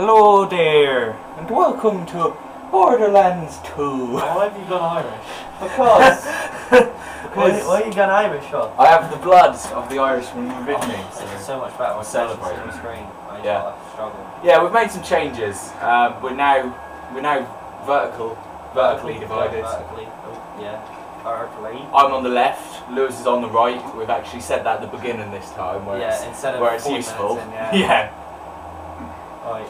Hello there, and welcome to Borderlands 2. Why have you gone Irish? Because Why, why are you going Irish for? I have the blood of the Irishman within me. It's So. so much better when Celebrate. on the screen. I Yeah. yeah. struggle. Yeah, we've made some changes. Um, we're now we're now vertical, vertically divided. Vertically. Oh, yeah. Vertically. I'm on the left. Lewis is on the right. We've actually said that at the beginning this time, where Yeah, it's, instead of where it's useful. in, yeah. yeah. Right.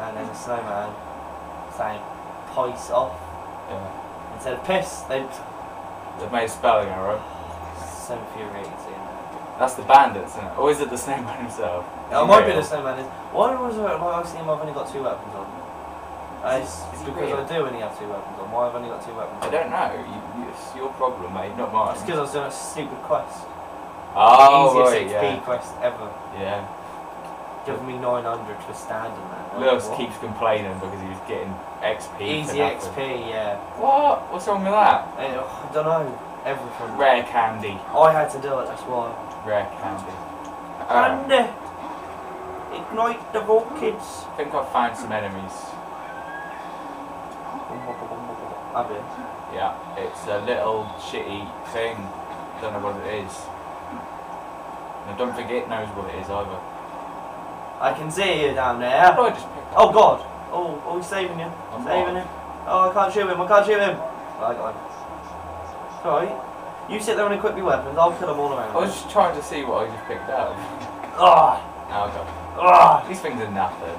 And then the snowman saying piss off. yeah. Instead of piss, they They've made a spelling error. so infuriating seeing that. That's the bandits, isn't it? Or is it the snowman himself? It might be the snowman is. Why was it like I him I've only got two weapons on? Uh, it's, Is because? I do only have two weapons on. Why have I only got two weapons I don't know. You, it's your problem, mate, not mine. It's because I was doing a stupid quest. Oh, Easiest right, XP yeah. quest ever. Yeah. Giving me 900 for standing there. Lewis what? keeps complaining because he was getting XP. Easy. XP, yeah. What? What's wrong with that? Eh, I don't know. Everything. Rare candy. I had to do it, that's why. Rare candy. Um, And uh, ignite the kids. I think I've found some enemies. Have you? Yeah, it's a little shitty thing. Don't know what it is. And I don't think it knows what it is either. I can see you down there. I just up? Oh god. Oh, oh, he's saving you. I'm saving him. Oh, I can't shoot him. I can't shoot him. Oh, I got him. Sorry. You sit there and equip your weapons. I'll kill them all around. I was just trying to see what I just picked up. Ah. Now I got. Ah. These things are nothing.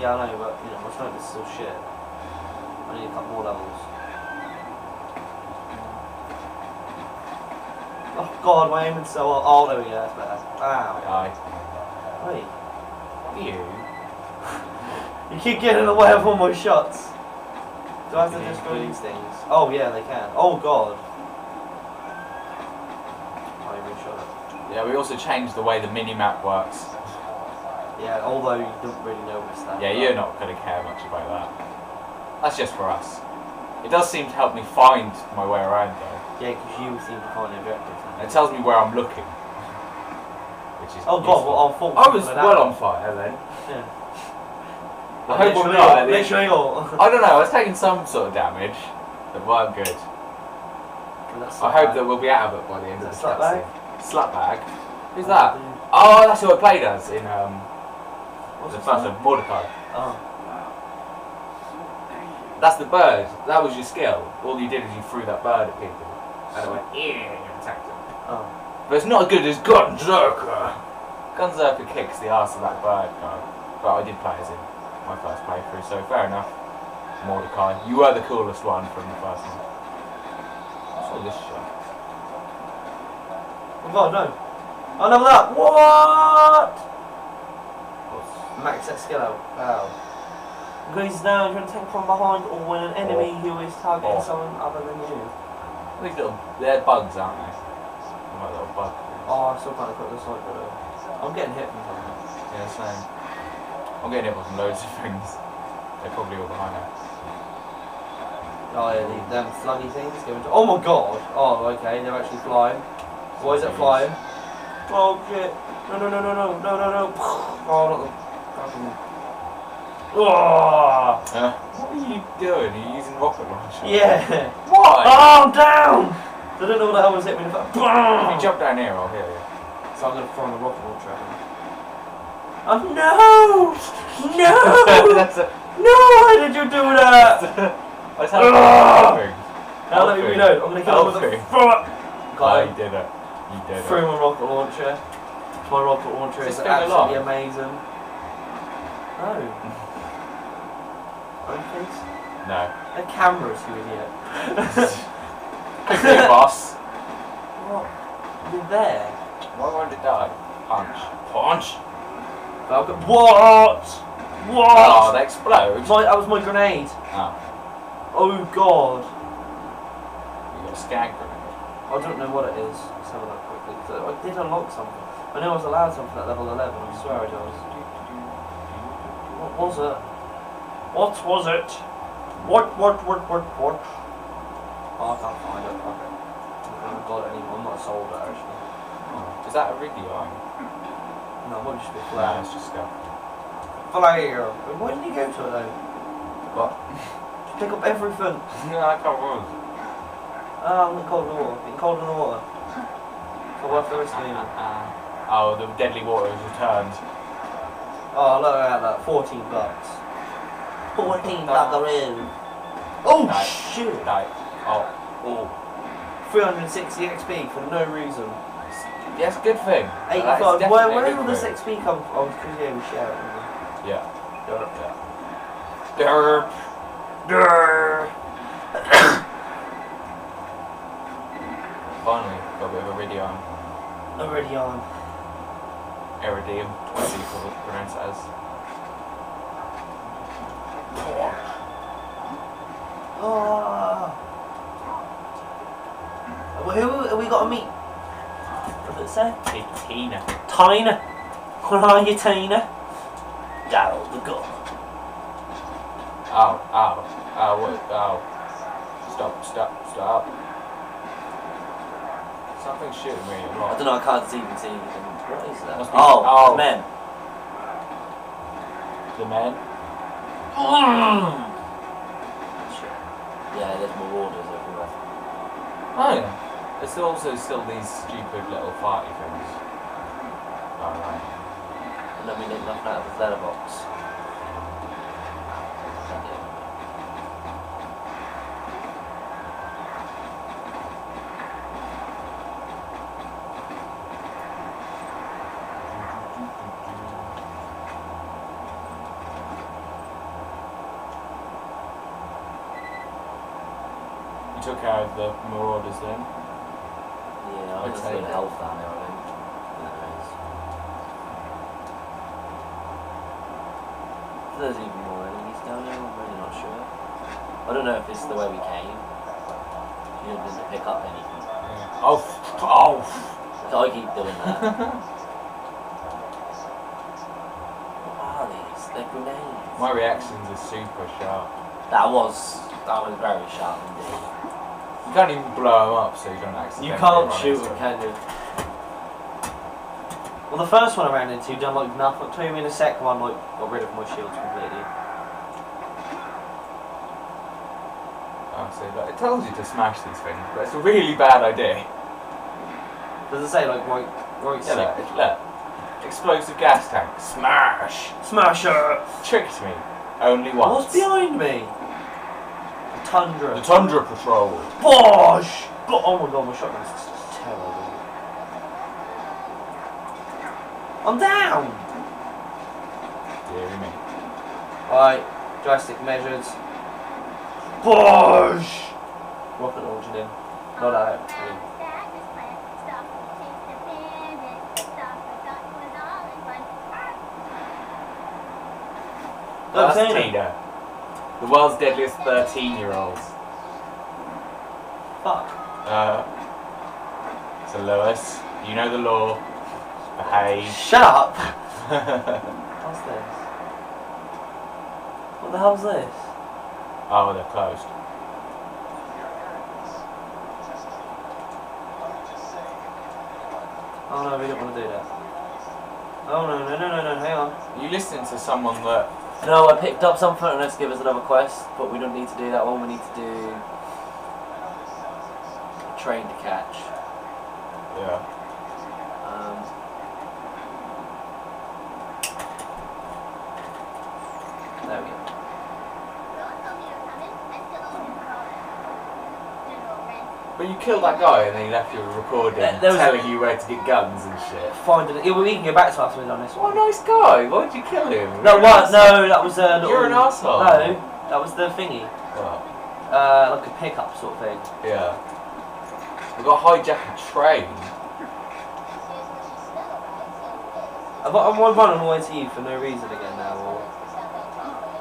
Yeah, I know, but you know, my strength is still shit. I need a couple more levels. Oh god, my aim is so oh there we go, that's better. Ow. Aye. Wait. You. You keep getting in the way of all my shots. Do I have to destroy these things? Oh yeah, they can. Oh god. I even shot it. Yeah, we also changed the way the mini map works. Yeah, although you don't really notice that. Yeah, you're not going to care much about that. That's just for us. It does seem to help me find my way around though. Yeah, because you seem to find the objectives. And it tells me where I'm looking. Which is Oh god, well, I'll fall. I was well on fire then. Yeah. I hope I'm not. all- at the end. Literally all. I don't know, I was taking some sort of damage. But well, I'm good. I hope that we'll be out of it by the end of the Slapbag? cutscene. Slapbag? Who's that? Oh, that's who I played as in um, What's the first one, Mordecai. Oh. That's the bird. That was your skill. All you did is you threw that bird at people. And it went, yeah, and you attacked them. Oh. But it's not as good as Gunzerker. Gunzerker kicks the ass of that bird guy. But I did play as him my first playthrough, so fair enough. Mordecai, you were the coolest one from the first one. What's all this shit? Oh god, no. Oh no, that. What? What's- Max that skill out. Wow. Increases damage when attacked from behind or when an enemy who is targeting Oh. someone other than you. These little, they're bugs, aren't they? They're little bug. Oh, I still can't equip the sniper though. I'm getting hit from something. Yeah, same. I'm getting hit some loads of things. They're probably all behind us. Oh yeah, the, them sluggy things. Oh my god! Oh, okay, they're actually flying. Why is it flying? Oh shit! No, no, no, no, no, no, no, no! Oh, not the fucking. Oh! Uh, what are you doing? Are you using rocket launcher? Yeah! Why? Oh, I'm down! I don't know what the hell was hit me in the face. If you jump down here, I'll hear you. So I'm gonna throw a rocket launcher. Oh no! No! That's a, no! Why did you do that? I was having Ah! helping. Now let me know. I'm gonna kill him with a fuck. Oh, you did it. You did it. Threw it. my rocket launcher. My rocket launcher Is is this thing absolutely amazing. No. No. The cameras, you idiot. Quickly, boss. What? You're there. Why won't it die? Punch. Punch. Falcon. What? Oh, What? they explode. my, that was my grenade. Oh, Oh god. you got a skag grenade. I don't know what it is. Let's have a look quickly. I did unlock something. I know I was allowed something at level 11. I swear I was. What was it? What was it? What, what, what, what, what? Oh, I can't find it. Fuck it. I haven't got it anymore. I'm not sold it actually. Is that a Ridley iron? No, it might just be No, flat. it's just stuff. Flare. Why didn't you go to it though? What? Just pick up everything. No, I can't remember. Ah, oh, I'm in cold the water. Getting cold in the water. So what's the rest of me? Oh, the deadly water has returned. Oh, look at that. 14 bucks. 14 buckaroo. Oh, Right. shit. Like, oh, oh. 360 XP for no reason. Yes, good thing. 85. definitely Where, where did all this. XP come from? Because yeah, we share it. Yeah. Derp. Yeah. Derp. Derp. Finally, got a bit of iridium. Already on. Iridium, whatever you call it, pronounce it as. Oh. Who have we got to meet? What did it say? Tina. Tina. Where are you, Tina? Daryl the gun. Ow, ow, ow, what, ow. Stop, stop, stop. Something's shooting me I don't know, I can't even see anything. What is that? Must be- oh, oh. men. The men? Shit. Yeah, there's more orders everywhere. Oh yeah. There's also still these stupid little party things. Mm-hmm. Oh, right. And then we get nothing out of his letterbox. You took care of the marauders then? Yeah, I'm I'd just say doing that. health down there, I think. Anyways. There's even more enemies down there, I'm really not sure. I don't know if this is the way we came. You didn't pick up anything. Oh, oh. So I keep doing that. what are these? They're grenades. My reactions are super sharp. That was that was very sharp indeed. You can't even blow them up so you don't accidentally You can't shoot into them, them. can you? Well, the first one I ran into done like nothing to me. The second one like got rid of my shields completely. Oh, so like, it tells you to smash these things, but it's a really bad idea. Does it say like right, right Yeah, look, it's- look. Explosive gas tank. Smash! Smash her! Tricked me. Only once. What's behind me? The tundra. The Tundra Patrol. Bosh! Oh my god, my shotgun's terrible. I'm down! Dear me. Right, drastic measures. Bosh! Rocket launched him. Not out. Don't That's say it. Tina. The world's deadliest 13 year olds. Fuck. Uh, so, Lewis, you know the law. Behave. Shut up! What's this? What the hell's this? oh, they're closed. Oh no, we don't want to do that. Oh no, no, no, no, no, hang on. You listen to someone that. No, I picked up something and let's give us another quest, but we don't need to do that one, we need to do train to catch. Yeah. Um, there we go. But you killed that guy and then he left you a recording There- there was- telling you where to get guns and shit. Find it. Yeah, well, we can go back to afterwards on this What one. a nice guy. Why'd you kill him? No, You're what? No, that was a little. You're an asshole. No, that was the thingy. What? Uh, like a pickup sort of thing. Yeah. We got to hijack a train. I've got, I'm running all the way to you for no reason again now. Or...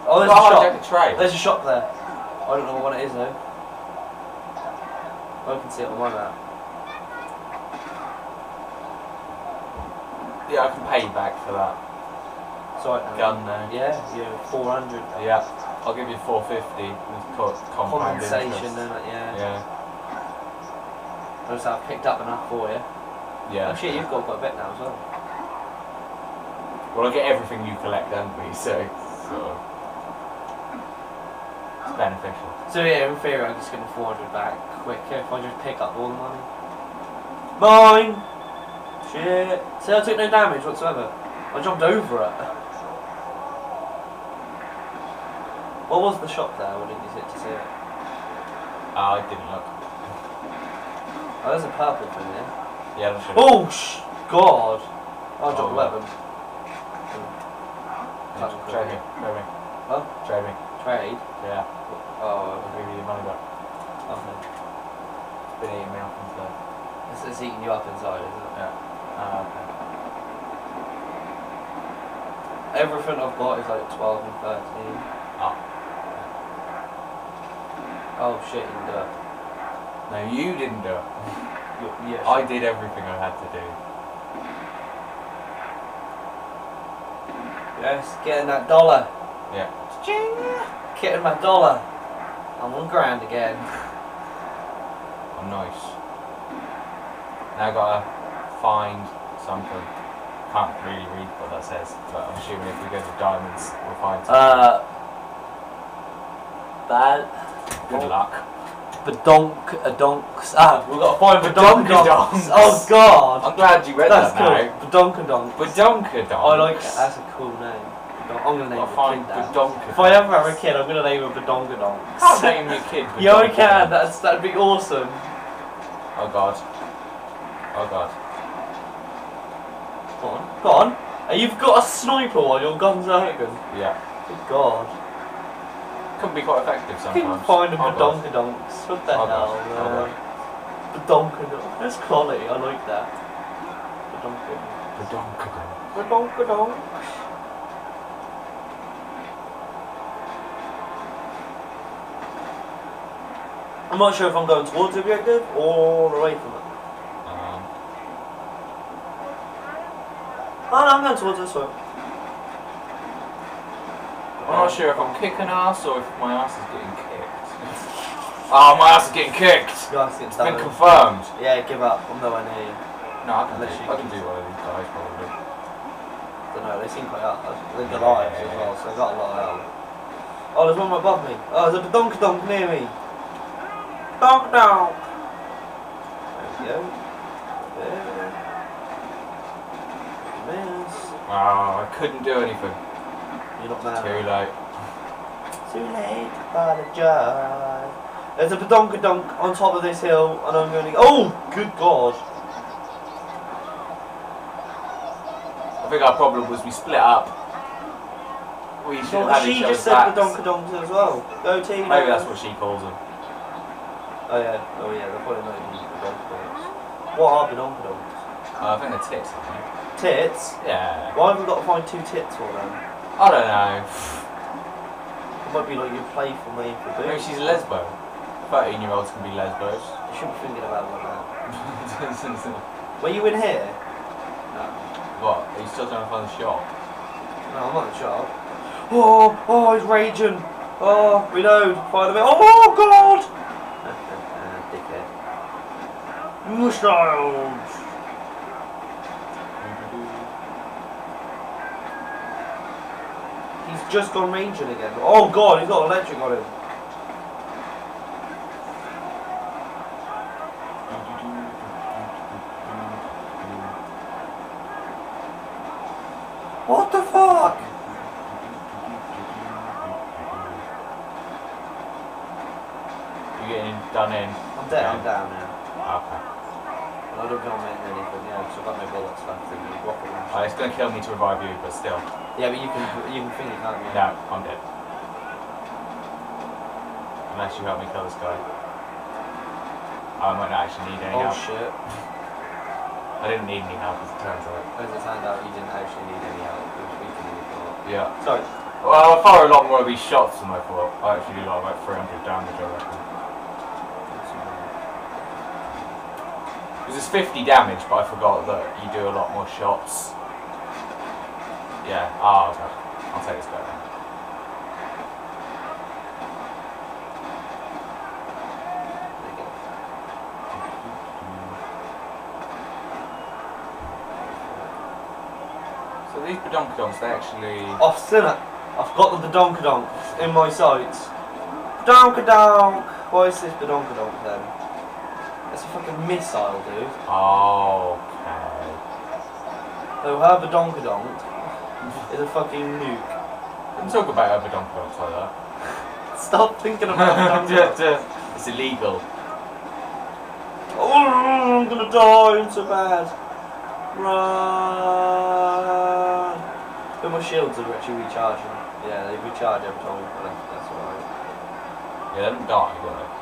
Oh, We there's a got shop. hijack a train. There's a shop there. I don't know what it is though. I can see it on my map. Yeah, I can pay you back for that So I can. gun there. Yeah, yeah, 400 Yeah. I'll give you 450 with co- compound compensation then, yeah. Yeah. I just have picked up enough for you. Yeah. Oh shit, you've got quite a bit now as well. Well, I get everything you collect, don't we? So, of. It's beneficial. So yeah, in theory, I'm just getting 400 back quicker if I just pick up all the money. Mine! Shit. See, I took no damage whatsoever. I jumped over it. What was the shop there? What did you sit to see it? Ah, I didn't look. Oh, there's a purple thing there. Yeah, that's should. Oh, sh- God! I dropped Oh, the weapon. Trade me, trade me. Huh? Trade me. Trade? Yeah, Oh, I'll give you your money back. okay. It's been eating me up instead. It's, it's eating you up inside, isn't it? Yeah. Ah, okay. Everything I've got is like 12 and 13. Ah. Oh shit, you can do it. No, you didn't do it. Yeah, I did everything I had to do. Yes, getting that dollar. Yeah. Getting my dollar. I'm one grand again. Nice. Now I gotta find something. Can't really read what that says, but I'm assuming if we go to diamonds, we'll find something. Uh. Bad. Good luck. Badonk a donks. Ah, we've got to find badonk Badonkadonks. Oh god. I'm glad you read that. That's that cool. now. Badonkadonk. Badonkadonks. I like that. That's a cool name. I'm gonna name I'll find. Badonkadonks. If I ever have a kid, I'm gonna name him Can't Badonkadonks. name your kid yeah, I can. That's that'd be awesome. Oh god. Oh god. Go on. Go on. And you've got a sniper while your guns are open. Yeah. Good God. Can be quite effective I can sometimes. find a Oh, badonkadonks. What the Oh, hell. Oh, man? Badonkadonks. That's quality. I like that. Badonkadonks. Badonkadonks. Badonkadonks. I'm not sure if I'm going towards the objective or away from it. Um, Oh no, I'm going towards this way. I'm not sure if I'm kicking ass or if my ass is getting kicked. oh, my ass is getting kicked! Guys, get It's been confirmed. Yeah, give up. I'm nowhere near you. No, I can, do, you I can can- do one of these guys probably. don't know, they seem quite up. They're Goliaths as well, so they've got a lot of health. Oh, there's one above me. Oh, there's a badonkadonk near me. Badonkadonk! There we go. There. Miss. Oh, I couldn't do anything. You're not mad. Too late. Too late to apologize. There's a badonkadonk on top of this hill, and I'm going to. Oh, good God! I think our problem was we split up. We should Well, have had she each just other's said backs. badonkadonks as well. Go team. Maybe that's what she calls them. Oh yeah, oh yeah, they're probably not even. What are badonkadonks? Uh, I think they're tits, I think. Tits? Yeah. Why have we got to find two tits for them? I don't know. It might be like your playful name for Maybe boobs. she's a lesbo. 13 year olds can be lesbos. You shouldn't be thinking about it like that. Were you in here? No. What? Are you still trying to find the shop? No, I'm not in the shop. Oh, oh, he's raging. Oh, reload. Fire the Oh, God! Mustache. He's just gone raging again. Oh, God, he's got electric on him. What the fuck? You're getting done in? I'm dead. I'm down now. Okay. I don't know anything, yeah, because I've got no bullets left in the rocket launcher. Uh, it's going to kill me to revive you, but still. Yeah, but you can you can think it, can't you? No, I'm dead. Unless you help me kill this guy. I might not actually need any Oh help. shit. I didn't need any help as it turns out. As it turned out, you didn't actually need any help, which we can really. Yeah. Sorry. Well, I fire a lot more of these shots than I thought. I actually do like about 300 damage, I reckon. Because it's 50 damage, but I forgot that you do a lot more shots. Yeah, ah, okay. I'll take this go. So these badonkadonks, they actually. I've seen it. I've got the badonkadonk in my sights. Badonkadonk! Why is this badonkadonk then? A fucking missile, dude. Oh, okay. So badonkadonk is a fucking nuke. Don't talk about other badonkadonks like that. Stop thinking about badonkadonk. it's illegal. Oh, I'm gonna die, I'm so bad. Run! But my shields are actually recharging. Yeah, they recharge every time we play. That's alright. Yeah, they don't die, do they?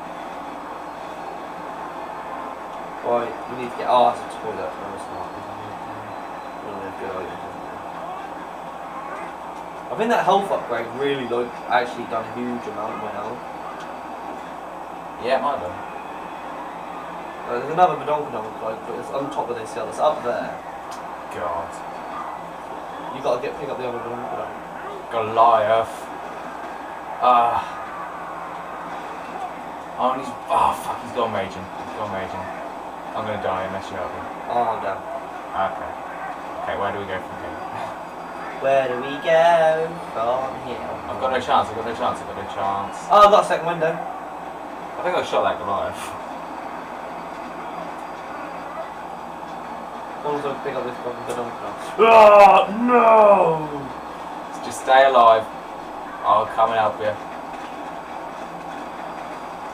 Right, we need to get ours to toilet. No, it's not. One of them good items. I think that health upgrade really like actually done a huge amount of my health. Yeah, it might have. Uh, there's another badonkadonk, like, but it's on top of this hill. It's up there. God. You gotta get pick up the other badonkadonk. Goliath. Ah. oh, and he's. Oh, fuck, he's gone raging. He's gone raging. I'm gonna die unless you help him. Oh, I'm down. Okay. Okay, where do we go from here? Where do we go from here? I've got no chance, I've got no chance, I've got no chance. Oh, I've got a second window. I think I shot that Goliath. Also pick up this fucking badonkadonk. Oh, no! Just stay alive. I'll come and help you.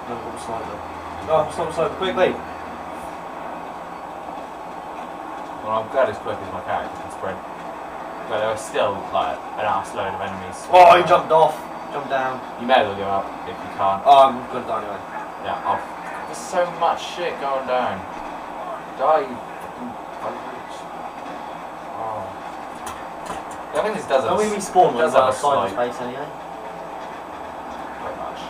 No, I'm sniper. Oh, stop sniper, quickly! Well, I'm glad as quick as my character can sprint. But there are still, like, an arse load of enemies. Oh, he jumped off. Jumped down. You may as well go up if you can't. Oh, I'm gonna die anyway. Yeah, I've, there's so much shit going down. Die, you fucking buggers. Oh. Yeah, I think this does When we respawn, does have a space anyway. very much.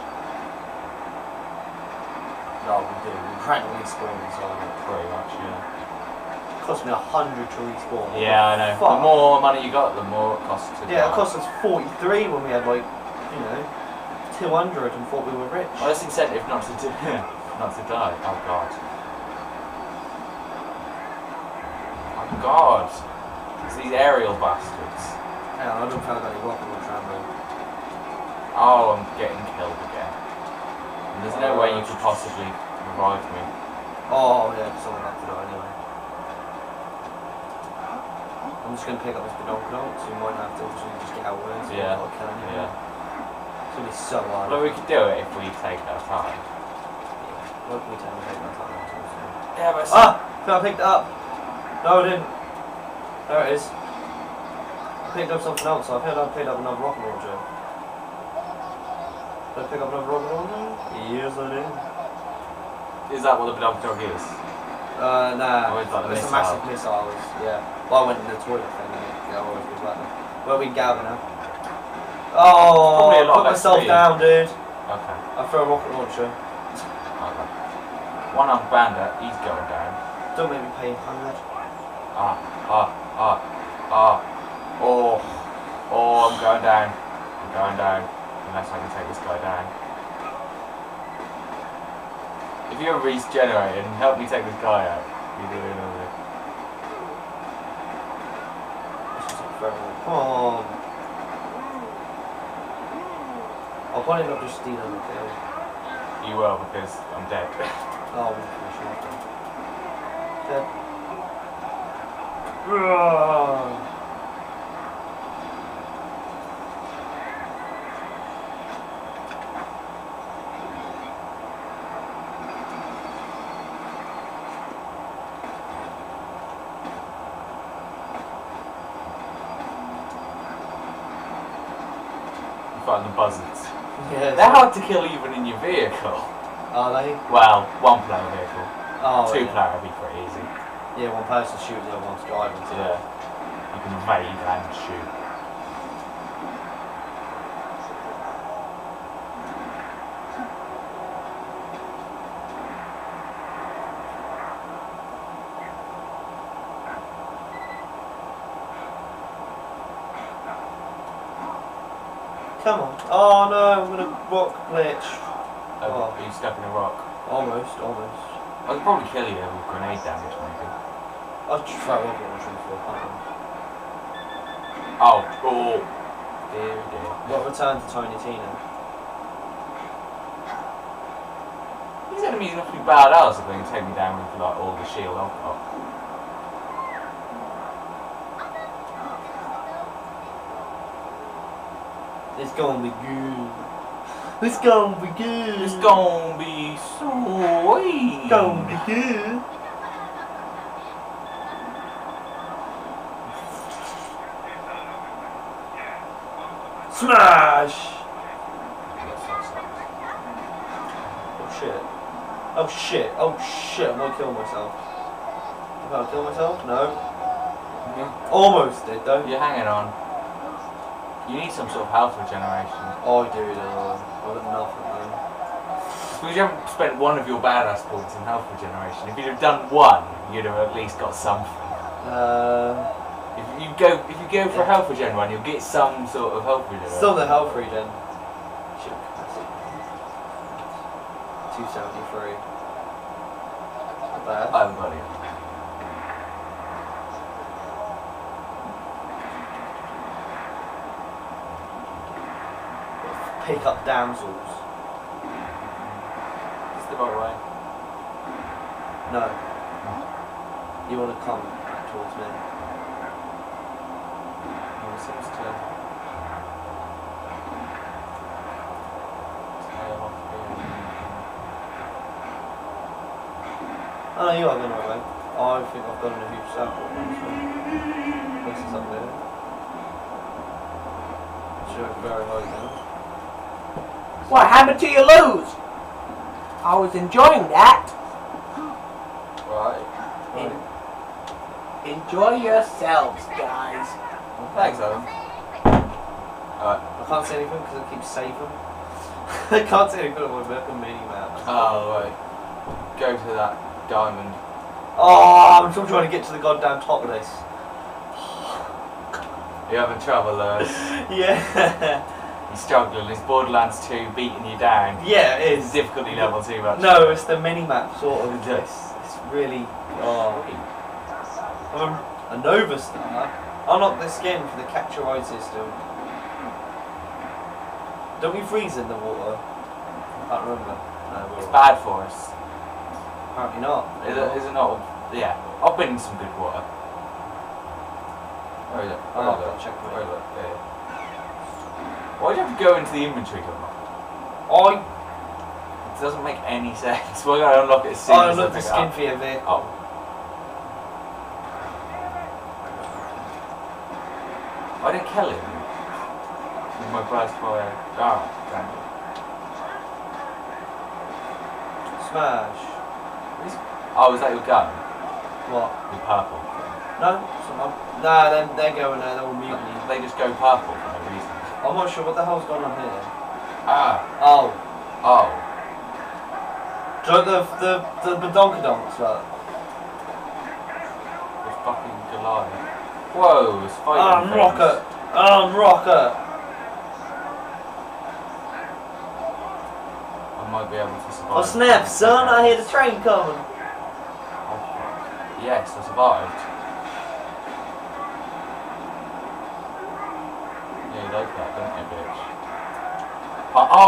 No, we do. We practically spawn inside it. Pretty much, yeah. It cost me a hundred to respawn. Yeah, I know. Fuck. The more money you got, the more it costs to Yeah, it cost us 43 when we had like, you know, 200 and thought we were rich. Well, that's incentive not to do, not to die. Oh god. Oh god. It's these aerial bastards. Yeah, I don't like any rocket launcher ammo. Oh, I'm getting killed again. And there's no way you could possibly revive me. Oh, yeah, someone had to die anyway. I'm just gonna pick up this badonkadonk, so we might have to actually just get out of it. Yeah, we're not killing him. Yeah. It's gonna be so hard. Well, we could do it if we take our time. What can we tell him to take my time? Yeah, but Ah! I think I picked it up. No, I didn't. There it is. I picked up something else. I feel like I picked up another rocket launcher. Did I pick up another rocket launcher? Yes, I did. is that what the dog dog is? Uh, nah. Oh, it's like a it's a missile. massive missiles. Yeah. Well, I went in the toilet thing yeah, always goes back there. Where we gather now? Oh, lot put myself speed. down, dude. Okay. I throw a rocket launcher. Okay. One armed bandit, he's going down. Don't make me pay 100. Ah, ah, ah, ah. Oh, oh, I'm going down. I'm going down. Unless I can take this guy down. If you're regenerated, help me take this guy out. You do it over there. This is like forever. Come on. I'll probably not just steal him kill. You will because I'm dead. Oh, I'm pretty sure I've. Dead. Find the buzzards. Yeah. They're hard to kill even in your vehicle. Are they? Well, one player vehicle. Oh, Two yeah. player would be pretty easy. Yeah, one person shoots, the other one's driving. So Yeah. You can evade and shoot. Come on. Oh no, I'm gonna rock glitch. Oh. Oh. Are you stuck in a rock? Almost, almost. I could probably kill you with grenade damage, maybe. I'll just throw rocket launcher for a. Oh, oh. Dear, dear. What return to Tiny Tina? These enemies enough to be badass if they can take me down with like all the shield I've got. It's gonna be good. It's gonna be good. It's gonna be sweet. gonna be good. Smash! Oh shit. Oh shit. Oh shit, I'm gonna kill myself. Am I gonna kill myself? No. Almost did though. You're hanging on. You need some sort of health regeneration. Oh dude, uh, I've got nothing man. Because you haven't spent one of your badass points in health regeneration. If you'd have done one, you'd have at least got something. Uh, If you go, if you go for a health regen one, you'll get some sort of health regeneration. still the health regen. 273. Not bad. I haven't got it. Pick up damsels. It's the right way. No. You want to come back towards me? Oh, it seems to Oh, no, you are going the right way. I think I've gone in a huge circle. This is up there. Should very high now. What happened to you lose? I was enjoying that. Right. En- enjoy yourselves, guys. Thanks, Adam. Alright. I can't see anything because I keep saving. I can't see anything on my map and mini map. Oh, right. Go to that diamond. Oh, I'm still trying to get to the goddamn top of this. You're having trouble, Lewis. Yeah. You're struggling. It's Borderlands 2 beating you down. yeah, it It's difficulty level too much. No, it's the mini map sort of. Yeah. It's, it's really. Oh. I'm a Nova Star. Unlock the skin for the Catch-A-Ride system. Don't we freeze in the water? I can't remember. No, It's bad for us. Apparently not. Is it, is it not? Yeah. I've been in some good water. Where is it? Oh, Where is I'll it? check Where is it? Yeah. Why do you have to go into the inventory to unlock I, it? Doesn't make any sense. We're going to unlock it as soon I as I unlocked the skin for your vehicle. Oh. I didn't kill him. With my burst fire. Oh, damn it. Smash. Oh, was that your gun? What? The purple. No? Someone? Nah, they're, they're going there. They're all mutiny. They just go purple no. I'm not sure what the hell's going on here. Ah. Oh. Oh. Do you like the, the, the badonkadonks, like? It's fucking Goliath. Whoa, it's fighting Arm things. rocket! Arm rocket! I might be able to survive. Oh snap, son! I hear the train coming! Oh. Yes, I survived.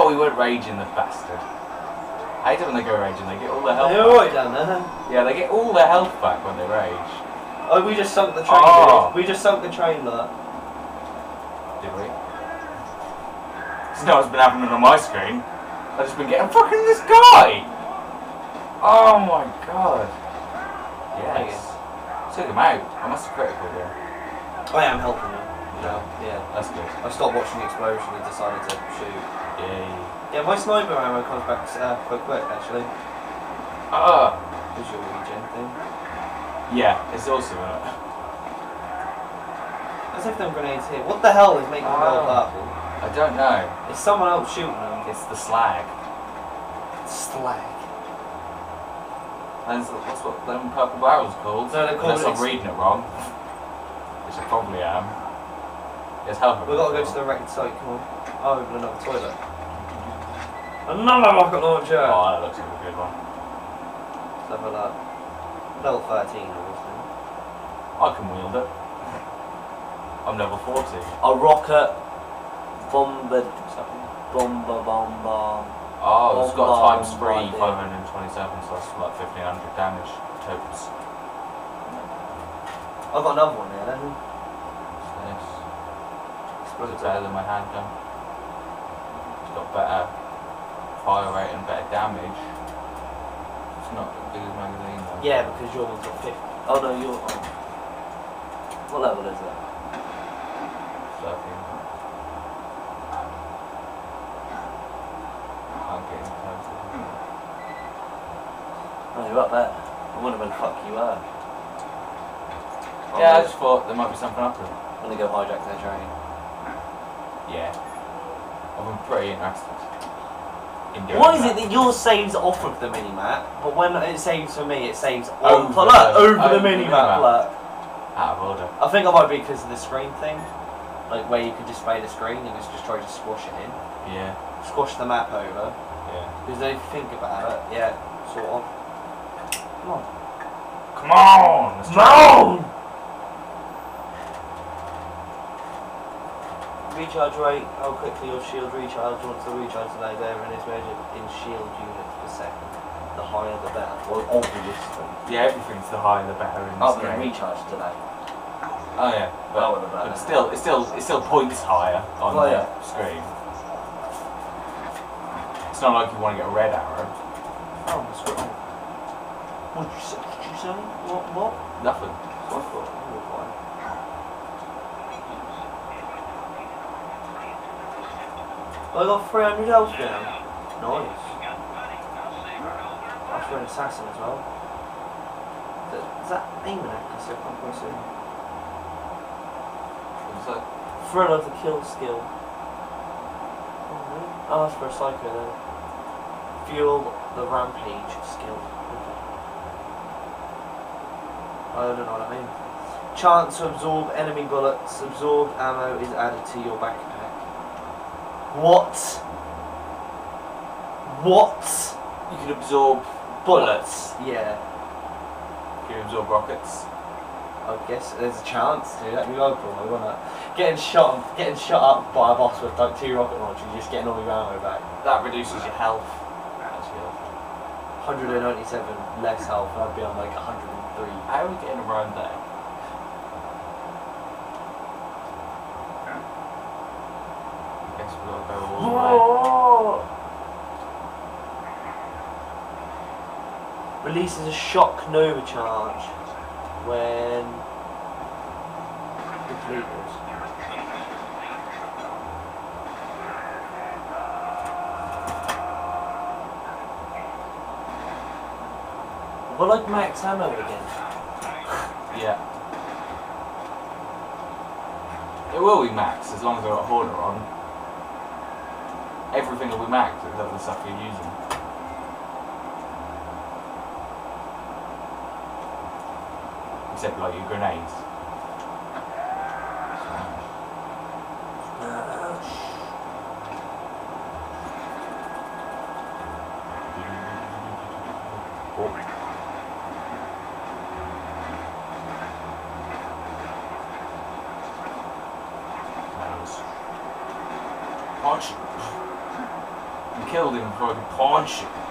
Oh, we went raging, the bastard. I hate it when they go raging, they get all their health back. alright down there. Yeah, they get all their health back when they rage. Oh, we just sunk the train. Ah. Oh. dude. We just sunk the train, look. Did we? It's not what's been happening on my screen. I've just been getting fucking this guy! Oh my god. Yes. Took him out. I must have critical there. I am helping you. No, yeah. That's good. I stopped watching the explosion and decided to shoot. Yay. Yeah, my sniper ammo comes back uh, quite quick, actually. Ah! Visual regen thing. Yeah, it's awesome. isn't it? Let's have them grenades here. What the hell is making them go Oh. purple? I don't know. Is someone else shooting them? It's the slag. Slag. And it's, what's what them purple barrels called? No, they're called Unless I'm reading it wrong. Which I probably am. It's helping. We've got to go to the wrecked site, come on. Oh, we've another toilet. Another rocket launcher! Oh, that looks like a good one. Let's have a look. Level 13 or something. I can wield it. I'm level 40. A rocket. Bomba. Bomba bomba. Oh, it's got times 3, 527, so that's like 1500 damage totals. I've got another one here, then. So this Explode is better than my handgun. Got better fire rate and better damage. It's not as big as magazine though. Yeah, because your one's got 50. Oh no, your. Oh. Um, what level is it? 13. Can't get any closer. Hmm. Oh, you're up there. I wonder where the fuck you were. Yeah, I just thought there might be something up there. I'm gonna go hijack their train. Yeah. Been pretty interested in doing Why is it that yours saves off of the minimap, but when it saves for me, it saves Over on over, look, over over the the minimap? Look. Out of order. I think it might be because of the screen thing, like where you can display the screen and it's just try to squash it in, Yeah, squash the map over. yeah. Because if you think about it, yeah, sort of. Come on. Come on! Come on! Recharge rate, how quickly your shield recharges once the recharge delay and is measured in shield units per second. The higher the better. Well, obviously. Yeah, everything's the higher the better in this Other than game. recharge delay. Oh yeah, but, Lower the better. but still, it still, it still points higher on Oh, the yeah. screen. It's not like you want to get a red arrow. Oh, that's right. What did you say? What did you say? What? What? Nothing. I thought you were fine. I got 300 health now. Nice. That's for an assassin as well. Is that- that aiming accuracy? I can't quite see. It's like, Thrill of the kill skill. Oh, really? Oh, that's for a psycho then. Fuel the rampage skill. Okay. I don't know what I mean. Chance to absorb enemy bullets. Absorbed ammo is added to your backpack. What? What? you can absorb bullets. Yeah. You can absorb rockets. I guess there's a chance to. That'd be local, wouldn't it? Getting shot, getting shot up by a boss with like two rocket launchers, just getting all your ammo back. That reduces your health. That's your health. 197 less health, and I'd be on like 103. How are we getting around there? Guess we gotta go all the way. Releases a shock nova charge when depleted. Well, like max ammo again. Yeah. It will be max as long as I've got hoarder on. Everything will be max except the stuff you're using. Except like your grenades. Nice. Punch him. I killed him before I could punch him.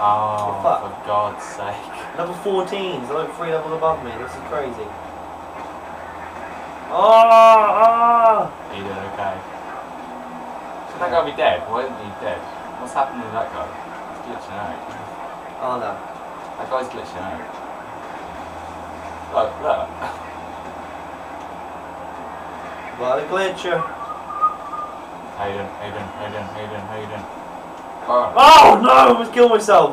Oh, fuck? for God's sake. Level 14s, they're like three levels above me. This is crazy. Ah! ah. Are you doing okay? Should that guy be dead? Why isn't he dead? What's happened to that guy? He's glitching out. Oh no. That guy's glitching out. Look, look. What a glitcher. Hayden, Hayden, Hayden, Hayden, Hayden. Oh, Oh no! I almost killed myself.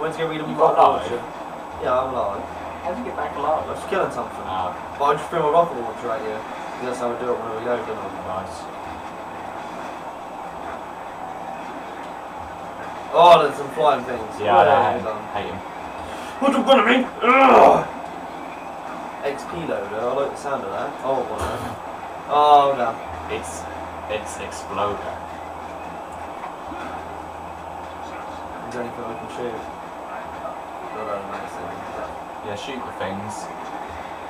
Went to get rid of You my got rocket alive? launcher. Yeah, I'm alive. how'd you get back alive? I alive? was killing something. Ah, But I just threw my rocket launcher at you. Because that's how I do it when I reload, don't I? nice. Oh, there's some flying things. Yeah, What I have hate you him. done? Hate him. What you gonna mean? Ugh! XP loader, I like the sound of that. Oh, one of them. Oh no. It's it's exploder. Is there anything I can shoot? Yeah, shoot the things,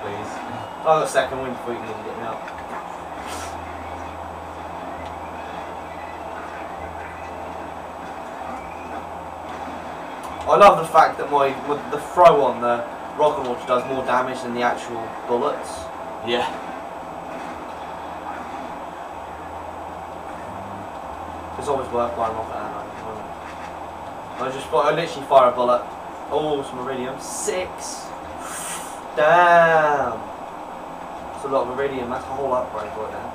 please. I got a second wind before you can even get me up. I love the fact that my with the throw on the rocket launcher does more damage than the actual bullets. Yeah. It's always worth buying rocket ammo. I just I literally fire a bullet. Oh, some iridium. Six. Damn. It's a lot of iridium. That's a whole upgrade right there.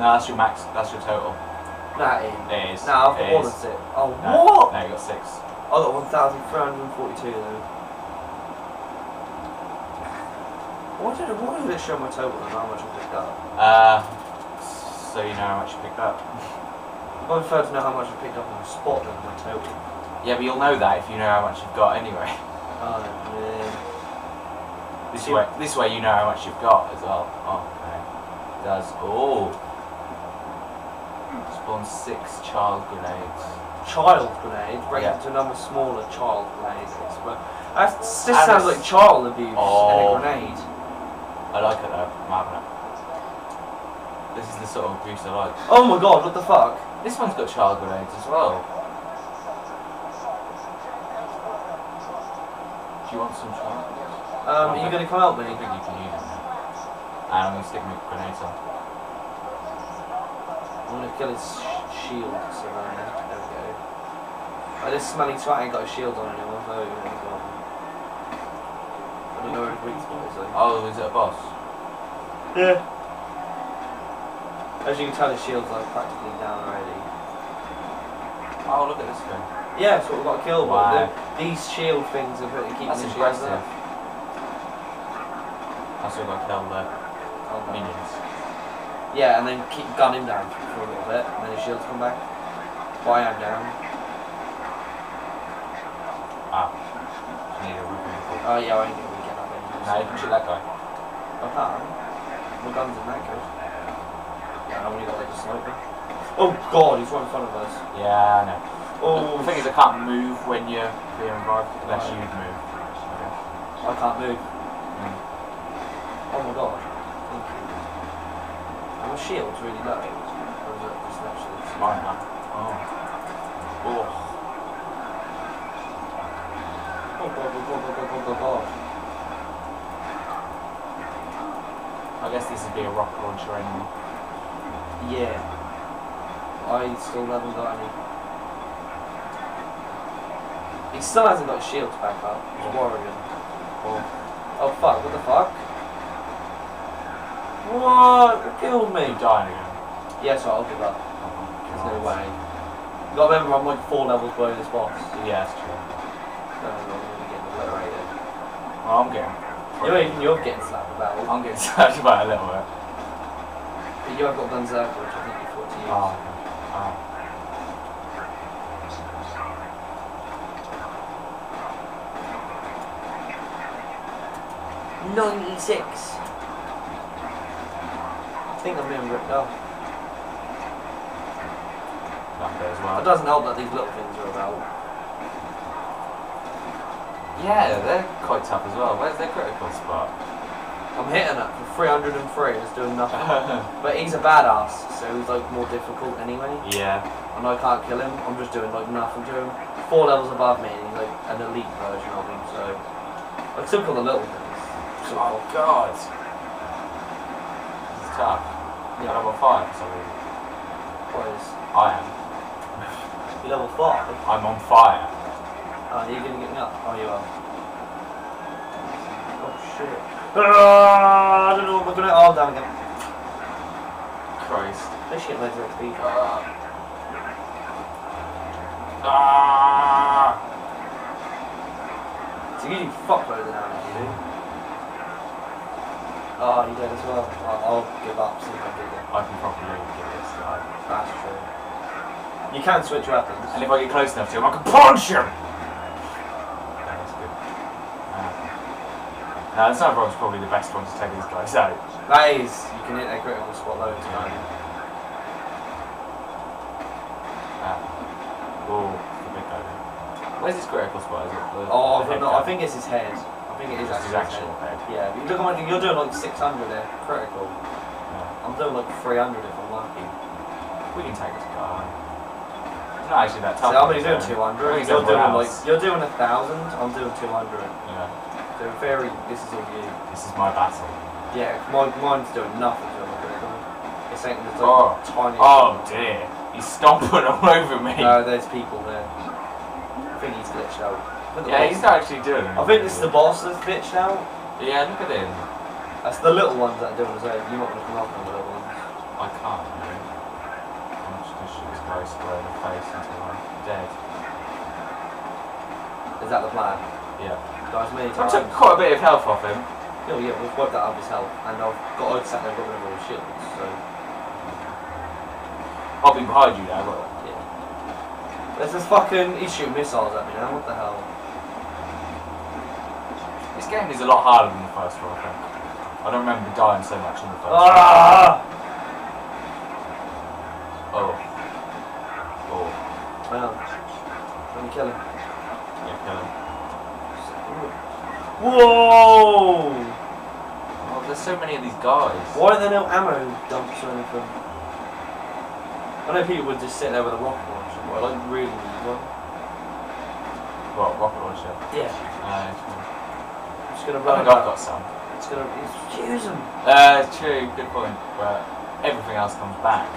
No, that's your max. That's your total. That is. It is. No, I've got more than six. Oh, No, what? No, you got six. I got 1,342 though. Why did, it, why did it show my total and how much I picked up? Uh, so you know how much you picked up. I prefer to know how much I picked up on the spot than my total. Yeah, but you'll know that if you know how much you've got anyway. Oh, man. This way, this way you know how much you've got as well. Oh, okay. Does oh. Spawn six child grenades. Child grenade, break Yeah. it to a number smaller child grenade. Explode. That this And sounds like child abuse Oh. and a oh. grenade. I like it though. I'm having it. This is the sort of abuse I like. Oh my god, what the fuck? This one's got child grenades as well. Do you want some child? Um, are you gonna come help I me? think you can use it. And I'm gonna stick my grenades on. I'm gonna kill his sh- shield. So uh, there we go. Oh, this smelly twat ain't got a shield on anymore. So he's gone. I don't know where his weak spot is though. Oh, is it a boss? Yeah. As you can tell, his shield's like practically down already. Oh, look at this thing. Yeah, that's what we've got to kill. Wow. But the, these shield things are pretty keeping That's the impressive. up. That's what I kill the Oh, no. minions. Yeah, and then keep gun him down for a little bit, and then his shields come back. Why I'm down. Ah. Need a removal. Oh yeah, I ain't gonna get up anytime No, you can shoot that guy. I can't. My gun's in that good. Yeah, I've only got like a sniper. Oh god, he's right in front of us. Yeah, I know. Oh, The thing is, I can't move when you're being revived unless you move. I can't move. Mm. Oh my god. Thank you. And my shield's really low. Or is it just naturally? It's mine now. Oh. Oh. Oh god, oh god, oh god, oh god, oh god. I guess this would be a rocket launcher anyway. Yeah. I still haven't got any. He still hasn't got his shields back up. He's worrying. Oh. Oh fuck, what the fuck? What? It killed me. You dying again. Yes, I'll give up. Oh, There's no oh, way. You gotta remember I'm like four levels below this boss. Yeah, that's true. So I'm gonna get obliterated. Well, I'm getting. You're even you're getting slapped about. I'm getting sad about a little bit. But you have got Berserker, which I think you to use. Oh. oh. Ninety-six. I think I'm being ripped off. That bit as It well. doesn't help that these little things are about. Yeah, they're quite tough as well. Where's their critical spot? I'm hitting it for 303, it's doing nothing. But he's a badass, so he's like more difficult anyway. yeah. And I can't kill him, I'm just doing like nothing to him. Four levels above me, and he's like an elite version of him, so. I still call the little things. So, Oh God. This is tough. Yeah, yeah, level five for some reason. what is? I am. You're level 5? I'm on fire. Oh, you're gonna get me up? Oh, you are. Oh shit. Ah, I don't know what we're gonna. Oh, down again. Christ. They shit loads of XP. Ah. So you do fuckloads of damage, you do. Oh, you dead as well. I'll, I'll give up, see if I get you. I can probably give this guy. That's true. You can switch weapons. And if I get close enough to him, I can punch him! That's good. Ah. No, the rifle's probably the best one to take these guys out. That is, you can hit their critical spot loads, can't you? Oh, the big guy there. Where's his critical spot? Is it the, Oh, the I, don't I think it's his head. I think it is Just his actually actual head. Yeah, but you're, doing, you're doing like 600 there, critical. Yeah. I'm doing like 300 if I'm lucky. We can take this guy. It's not actually that tough. I'm only doing 200. He's You're doing like you're doing a thousand. I'm doing 200. Yeah. So very, this is all you. This is my battle. Yeah, mine, mine's doing nothing my critical. It's ain't the Oh. tiny. Oh dear. He's stomping all over me. No, there's people there. I think he's glitched out. I the yeah, he's not actually doing it. I think this is the boss that's glitched out. Yeah, look at him. That's the little ones that are doing the same. You're not going to come up with the little ones. I can't, really. I'm just gonna shoot this guy square in the face until I'm dead. Is that the plan? Yeah. Guys, many I times. took quite a bit of health off him. Oh yeah, we've wiped that up his health, and I've got I've sat there rid of all his shields. So I'll be behind you now, but yeah. There's this fucking he's shooting missiles at me now. What the hell? This game is a lot harder than the first one, I think. I don't remember dying so much in the first one. Ah! Oh. Oh. Wow. Let me kill him. Yeah, kill him. Whoa! Oh, there's so many of these guys. Why are there no ammo dumps or anything? I know people would just sit there with a rocket launcher, but I like really need one. What, rocket launcher? Yeah. Uh, I'm gonna I run think I've got some. It's gonna it's, use them. Uh, true, good point. But everything else comes back.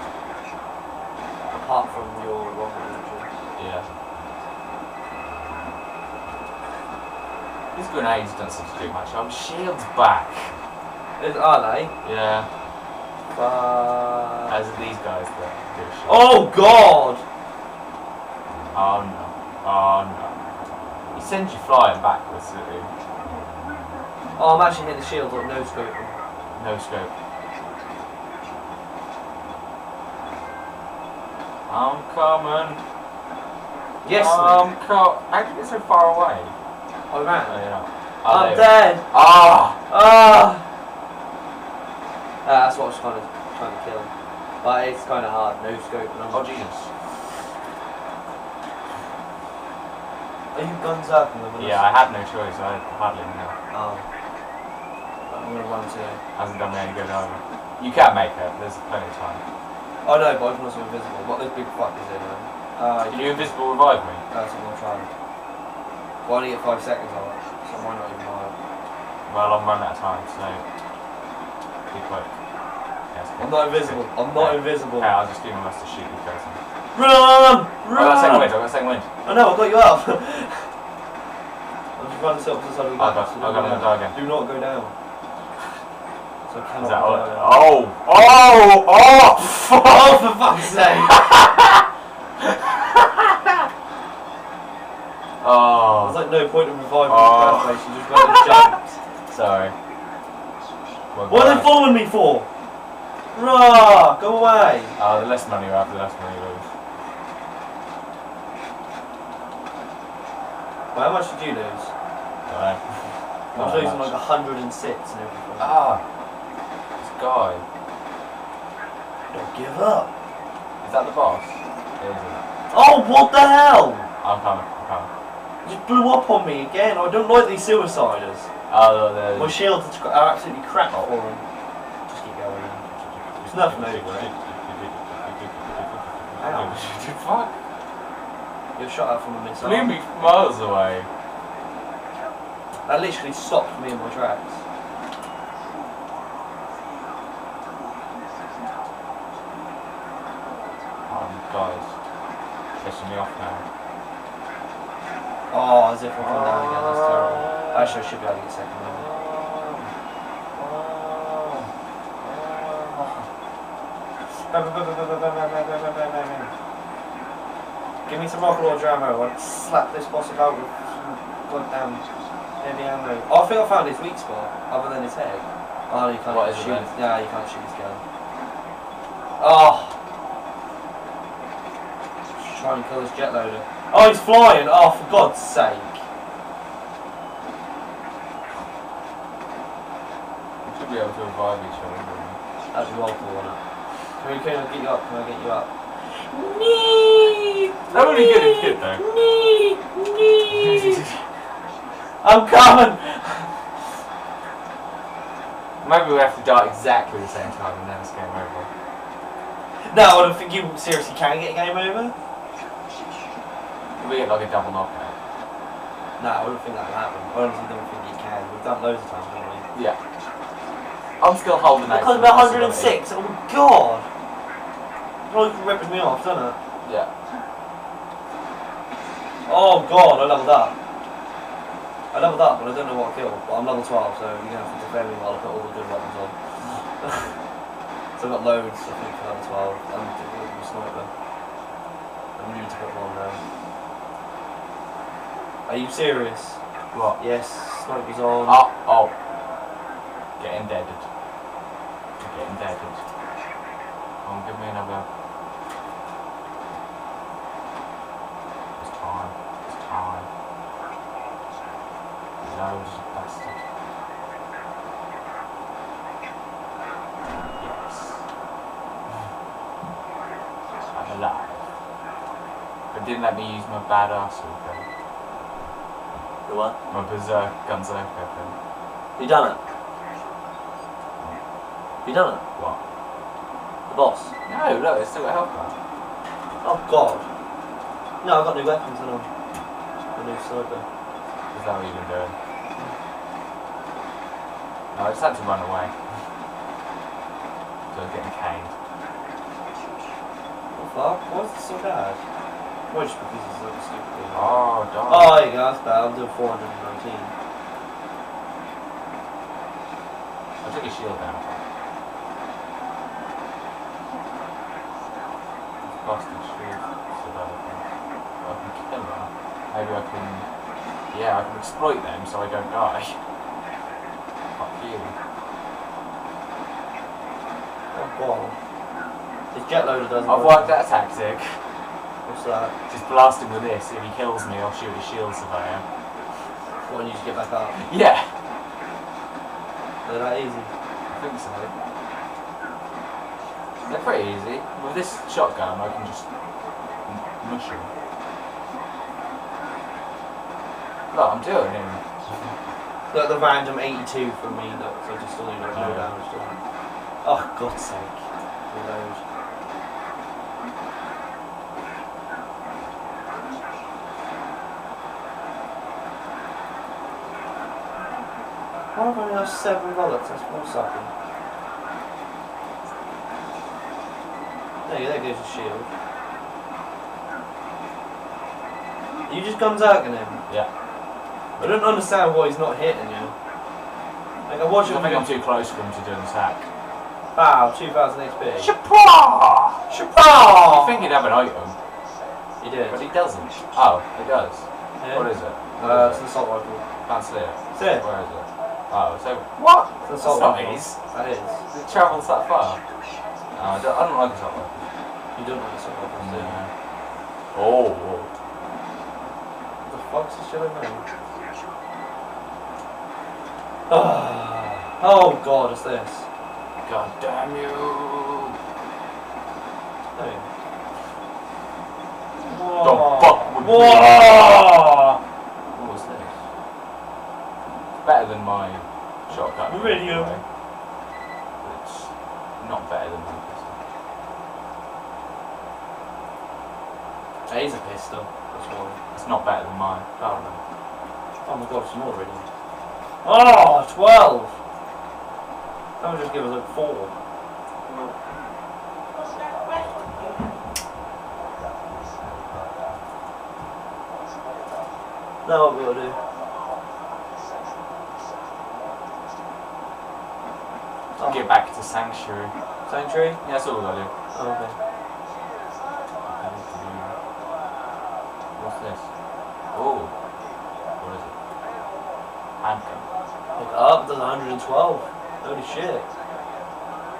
Apart from your rocket launcher. Yeah. These grenades don't seem to do much. Oh, shield's back. Is, are they? Yeah. Fuck. As are these guys that do shit. Oh god! Oh no. Oh no. He sends you flying backwards, doesn't he? Oh, I'm actually hitting the shield like no scope. No scope. I'm coming. Yes, I'm mate. co- How did you so far away? I Oh, ran. yeah. Oh, I'm there. dead. Ah! Ah! Uh, that's what I was kind of trying to kill. But it's kind of hard. No scope. I'm Oh, Jesus. Are you guns up? Yeah, I had no choice. I hardly know. Oh. I'm gonna run to. Hasn't done me any good either. You can make it. There's plenty of time. Oh no, but I can also invisible. What those big fuckers in, man. Uh, Can you invisible revive me? That's what I'm trying. Well, I only get five seconds on it, so why not even? Well, I'm running out of time, so be quick. Yes, I'm not invisible. I'm not Okay. invisible. Okay, I'll just do my best to shoot you person. Run! I got second Run! wind. I got second wind. I know, I got you up. I'm just running up to the side of the I got. so I don't got go him to down. die again. Do not go down. So I cannot Is that all? down. Oh! Oh! Oh! Fuck! Oh, for fuck's sake! Oh! There's like no point in reviving Oh. the first place, you just went and jumped. Sorry. Well, What are they following me for? Rah! Go away! Oh, the less money you have, the less money you lose. Well, how much did you lose? I was losing like 106 and everything. Ah! Guy. Don't give up. Is that the boss? It is, isn't it? Oh, what the hell? I'm coming. I'm coming. You just blew up on me again. I don't like these suiciders. Oh, the. My shields are absolutely crap them. Just keep going. There's nothing over it. Ow. Fuck. You're shot out from a missile. Blew me miles away. That literally stopped me in my tracks. Off now. Oh, as if I'm going down again. That's terrible. Actually, I should be able to get second one. Give me some rocket launcher ammo. I'd slap this boss about with some goddamn heavy ammo. Oh, I think I found his weak spot, other than his head. Oh, you can't What even is it shoot. His, yeah, you can't shoot his gun. Oh. Just trying to kill this jet loader. Oh, he's flying. Oh, for God's sake. We should be able to revive each other. don't we? That'd be well cool, wouldn't it? Can we, can I get you up? Can I get you up? That would be good if you did, though. I'm coming! Maybe we have to die exactly the same time and then it's game over. No, I don't think you seriously can get a game over. We get like a double knockout. No, I don't think that'll happen. I honestly don't think you can. We've done loads of times, haven't we? Yeah. I'm still holding that. Because we're 106. Oh my god! It ripping me off, doesn't it? Yeah. Oh god, I leveled up. I leveled up, but I don't know what I killed. But I'm level 12, so you're gonna have to defend me while I put all the good weapons on. so I've got loads, I think, for level 12. I'm a sniper. I'm new to put one now. Are you serious? What? Yes, sniper's on. Oh, oh. Get indebted. Get indebted. Come on, give me another. It's time. It's time. Loads of bastard. Yes. I'm alive. But didn't let me use my badass weapon. The what? My berserk gunzerk weapon. You done it? You done it? What? The boss? No, look, it's still got bar. Oh god. No, I've got new weapons and I'm a new sniper. Is that what you've been doing? No, I just had to run away. So I was getting caned. What the fuck? Why is this so bad? Why just because it's so stupid? Oh, darn. Oh, there you go, that's bad. I'm doing 419. I took your shield down. Bastard shield surveyor. I can kill them. Maybe I can. Yeah, I can exploit them so I don't die. Fuck you. Oh god. This jet loader doesn't I've work. worked that tactic. Just uh, blast him with this. If he kills me, I'll shoot his shield if surveyor. What, and you just get back up? Yeah, They're that easy. I think so. They're pretty easy. With this shotgun, I can just m- mush him. Look, I'm doing him. Look, the random 82 from me, look, so I just still do like no damage to them. Oh, God's sake. Reload. Why have I only have seven bullets? That's more sucking. There, you- go, there goes your shield. You just guns out him. Yeah. I don't understand why he's not hitting you. Like I watch I him think I'm too close for him to do an attack. Wow, 2000 HP. Shapra! Chappah! You think he'd have an item, He did. but he doesn't. Oh, he does. Yeah. What is it? What Uh, is it's an it? assault rifle. Can't see it. See it? Where is it? Oh, so what? It's an That's assault That is. It travels that far. No, I don't, I don't like assault rifles. You don't like assault rifles, do you? Oh. What the fuck's is shit I know? Oh god, it's this. God damn you! There you Don't fuck with me. Whoa! What was this? Better than my shotgun. Radio. But it's not better than my pistol. That is a pistol. That's why. It's not better than mine. I don't know. Oh my god, it's more already. Oh, 12! That would just give us like 4. Now what we gotta do? Get back to Sanctuary. Sanctuary? Yeah, that's all we gotta do. Oh, okay. What's this? Oh. What is it? Handgun. Look up, does 112. Holy shit.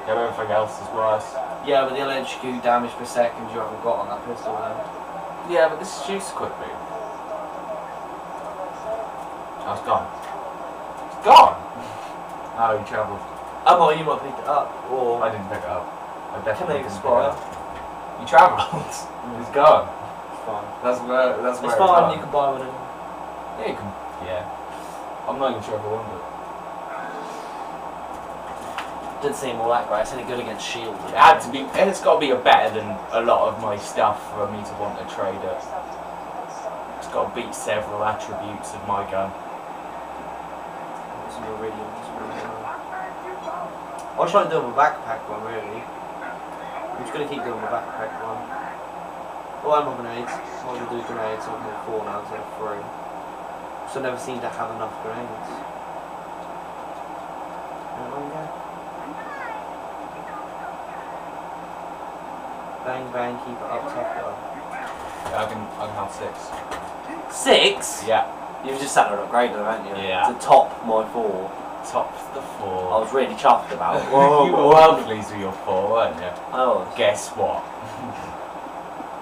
Yeah, everything else is worse. Yeah, but the electric damage per second you haven't got on that pistol then. Yeah, but this shoots quickly. Oh, it's gone. It's gone! Oh, he travelled. I might, you might pick it up, or I didn't pick it up. I can definitely they pick it expire? up. You travelled. Mm, it's gone. it's fine. That's where. That's where It's it's fine. You can buy one. Yeah, you can. Yeah. I'm not even sure if I want it. Didn't seem all that great. It's only good against shield. It had to be. and It's got to be a better than a lot of my stuff for me to want to trade it. It's got to beat several attributes of my gun. It's an iridium. It's really nice. I was trying to do a backpack one really. I'm just gonna keep doing the backpack one. Oh, I'm on grenades. I'm gonna do grenades. I'm gonna four now instead of three. So I never seem to have enough grenades. There we go. Bang bang, keep it up, tough guy. Yeah, I can. I can have six. Six? Yeah. You've just sat there and upgraded, haven't you? Yeah. To top my four. Top the four. I was really chuffed about it. you were well pleased with your four, weren't you? I was. Guess what?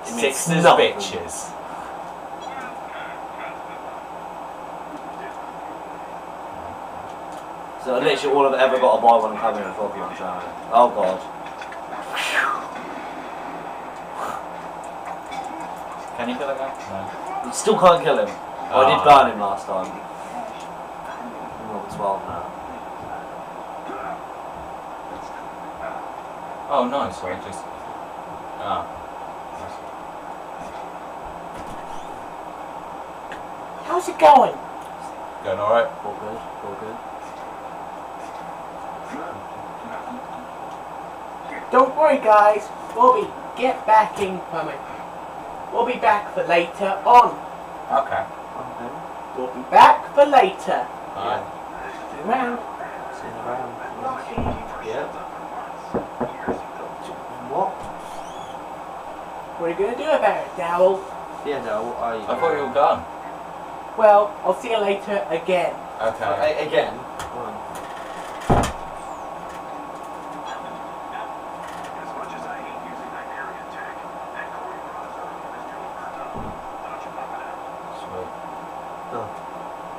Sixers nothing. bitches. So literally all I've ever got to buy when I'm coming is Robbie on channel. Oh god. Can you kill that guy? No. You still can't kill him. I did Ah. burn him last time. I'm level 12 now. Oh, nice. So I just. Ah. How's it going? Going alright? All good, all good. Don't worry, guys. We'll be get back incoming. We'll be back for later on. Okay. Okay. We'll be back for later. Alright. Stick around. See you around. Yep. What? What are you gonna do about it, Dowell? Yeah, no, what are you? I thought you were gone. Well, I'll see you later again. Okay. Uh, a- again? Right. Sweet.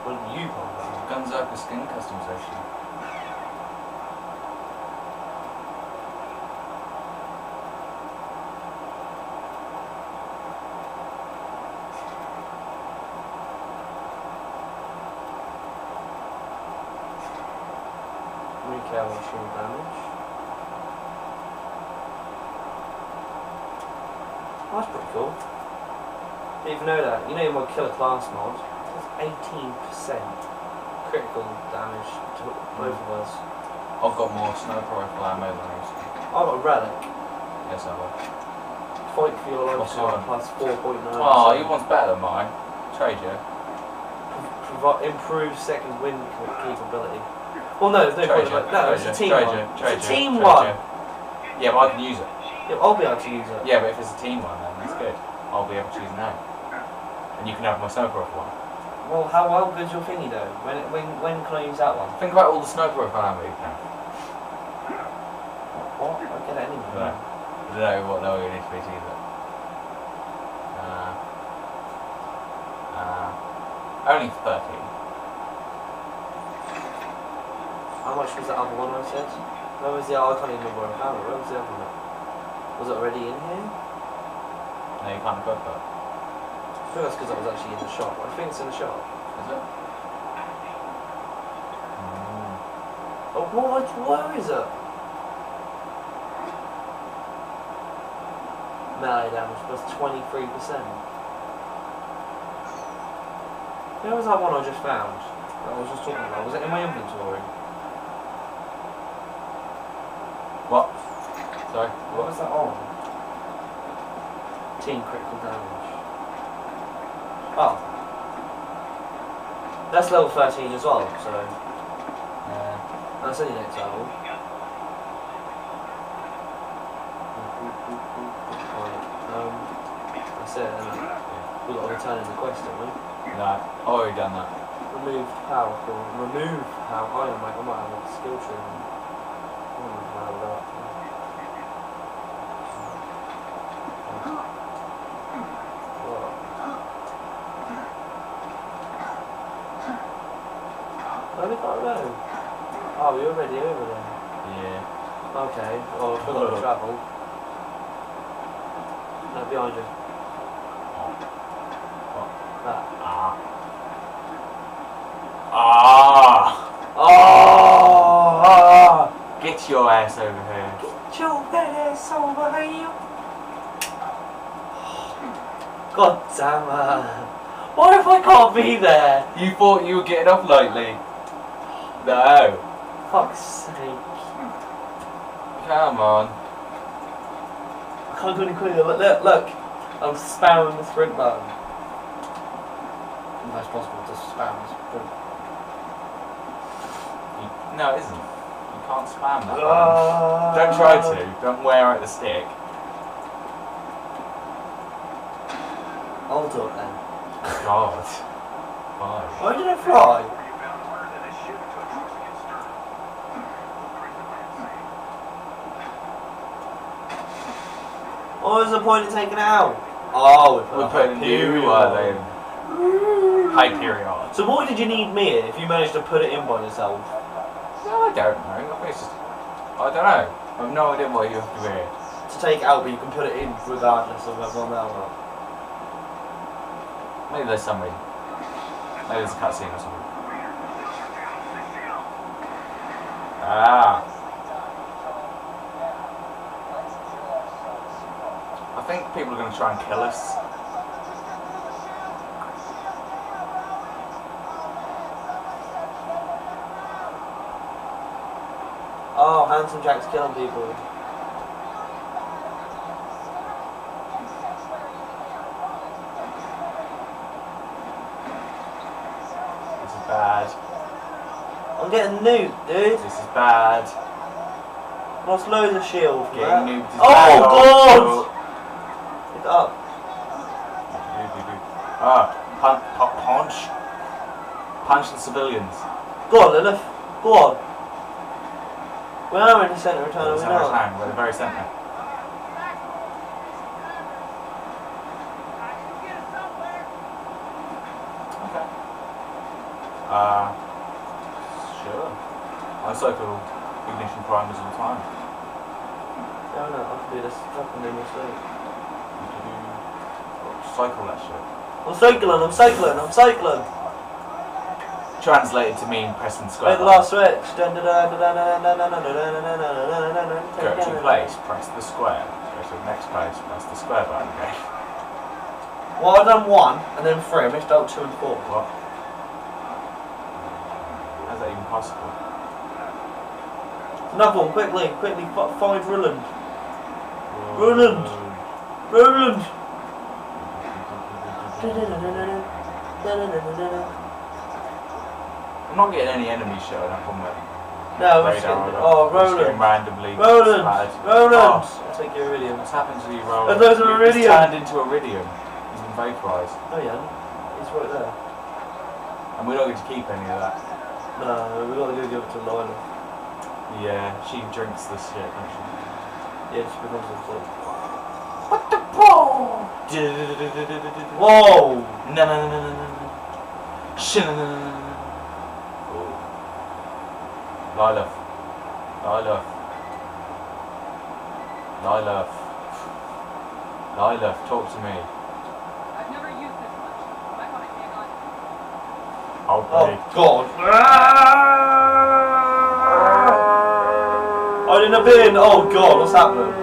When did you pop that? Oh. Gunzerker skin customization. Recoil and shield damage. That's pretty cool. Didn't even know that. You know my killer class mod? That's 18% critical damage to both of us. I've got more sniper rifle ammo than I used. I've got a relic. Yes, I will. Fight for your life plus 4.9. Oh, you one's better than mine. Trade you. Provi- improve second wind capability. Well, no, there's no Trade point. you. in that. No, it's a team Trade one. you. Trade it's a team Trade one. Yeah, but I can use it. Yeah, I'll be able to use it. Yeah, but if it's a team one, then that's good. I'll be able to use it now. And you can have my sniper rifle one. Well, how well good's your thingy though? When when when can I use that one? Think about all the sniper rifle ammo you can. What? I get it anyway. Right. I don't know what level you need to be to use it. Uh, uh, only 13. How much was the other one I said? Where was the? I can't even remember where I found it. Where was the other one? Was it already in here? No, you can't equip it. I think that's because I was actually in the shop. I think it's in the shop. Is it? Mm. Oh, what? Where is it? Melee damage plus 23%. Where was that one I just found? That I was just talking about. Was it in my inventory? What? Sorry? What was that on? Team critical damage. Oh. That's level 13 as well, so Uh, that's only next level. Um, that's it? We've got to return in the quest, don't we? no, I've already done that. Remove power. Remove power. I might, I might have a skill tree. on. I don't know how that. Where we gotta go? Oh, we're already over there. Yeah. Okay, well, I've got to travel. No, behind you. That. Ah. Ah! Oh! Get your ass over here. Get your ass over here! God damn it! What if I can't be there? You thought you were getting off lightly? No. Fuck's sake. Come on. I can't do any quicker, but look, look. I'm spamming the sprint button. It's possible to spam the sprint. You, no, it isn't. Can't spam that. Uh, Don't try to. Don't wear out the stick. I'll do it then. God. Fine. Why did I fly? What was the point of taking it out? Oh, we put We're a Hyperion new one in. Hyperion. So why did you need me if you managed to put it in by yourself? Don't know. It's just. I don't know. I have no idea why you have to wear. To take it out, but you can put it in regardless of whether or not. Maybe there's some reason. Maybe there's a cutscene or something. Ah. I think people are going to try and kill us. Oh, Handsome Jack's killing people. This is bad. I'm getting nuked, dude. This is bad. Lost loads of shield. that. Getting nuked is Oh, bad. God! It's up. Ah, punch, punch, punch the civilians. Go on, Lilith. Go on. We are in the centre of town, we Centre of not? town, we're the very centre. Okay. Uh, sure. I cycle ignition primers all the time. No, no, I can do this fucking in my sleep. Cycle that shit. I'm cycling, I'm cycling, I'm cycling translated to mean press and square. Hit the last switch. Go to place, press the square. Next place, press the square button Okay. Well, I've done one and then three. I missed out two and four. What? How's that even possible? Another one, quickly, quickly, Five, Roland. Roland! Roland! I'm not getting any enemies showing up on my No, we're radar. getting, I'm oh, just Roland. randomly Roland! splattered. Roland! Oh. I'll take your iridium. What's happened to you, Roland? There's an He's iridium. turned into iridium. He's been vaporized. Oh, yeah. He's right there. And we're not going to keep any of that. No, we got to give it to Lila. Yeah, she drinks this shit, doesn't she? Yeah, just becomes a flip. What the ball? Whoa! No, no, no, no, no, no, no. Shh, no, no, no, no, no. Oh. Lila. Lila. Lila. Lila, talk to me. I've never used this much. Might want to hang on. Oh, Oh. God. I in a bin! Oh, God, what's happening? I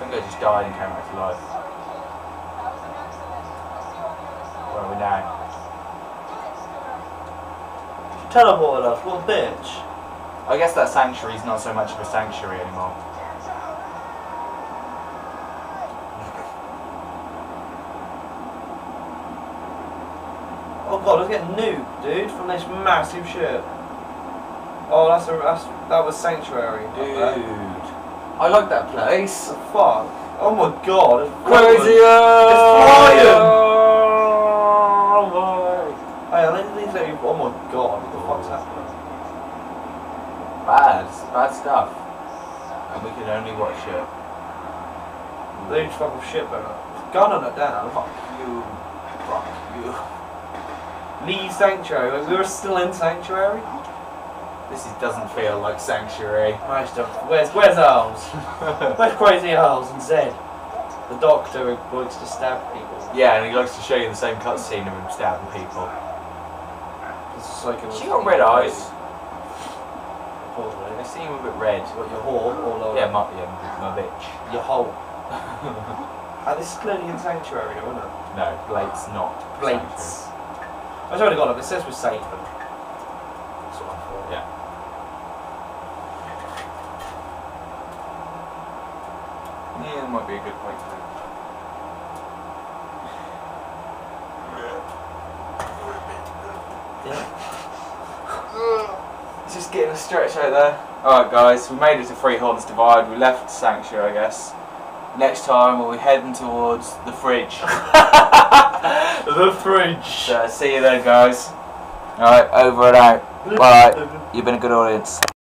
think I just died and came back to life. Where are we now? She teleported us, what a bitch. I guess that sanctuary's not so much of a sanctuary anymore. Oh god, I was getting nuked, dude, from this massive ship. Oh, that's a that's that was sanctuary. Dude. I like that place. The fuck? Oh my god, it's Crazy! It's flying! Oh, boy. Hey, I think these are, oh my god, fuck's happening? Bad, bad stuff. And we can only watch it. The huge fucking ship burner. Uh, Gunning it down. Fuck you. Fuck you. Leave Sanctuary. Like, we were still in Sanctuary? This is, doesn't feel like sanctuary. Most of where's where's Arles? Where's Crazy Earls and Zed? The doctor who likes to stab people. Yeah, and he likes to show you the same cutscene of him stabbing people. It's psycho. She got red eyes. Probably. They seem a bit red. What your whore oh, or lower? Yeah, my, yeah, my bitch. your hole. This is clearly in Sanctuary, though, isn't it? No, Blade's not. Blades. I already got it. It says we're safe. That's what I thought. Yeah. Yeah, that might be a good point to It's just getting a stretch out there. Alright guys, we made it to Three Horns Divide. We left Sanctuary, I guess. Next time we'll be heading towards the fridge. the fridge. so see you then guys. Alright, over and out. Bye. You've been a good audience.